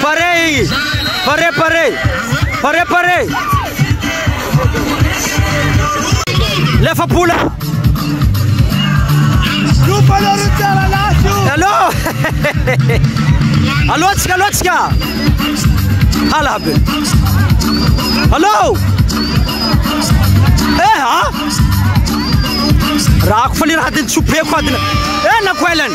Pare i! Pare, pare! Pare, pare! Lefa bola! Grupa Lorenzana Lazio! Allo! Allo atsika, allo atsika! Hala be! Allo! Eh, ha? Raha ako fa le raha adiny tsy ho beko adiny. Eh, na ko Ellen!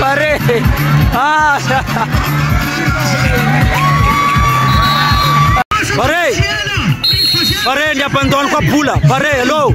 Pare! Ah! Pare! Pare, ny abandon koa bola. Pare, hello!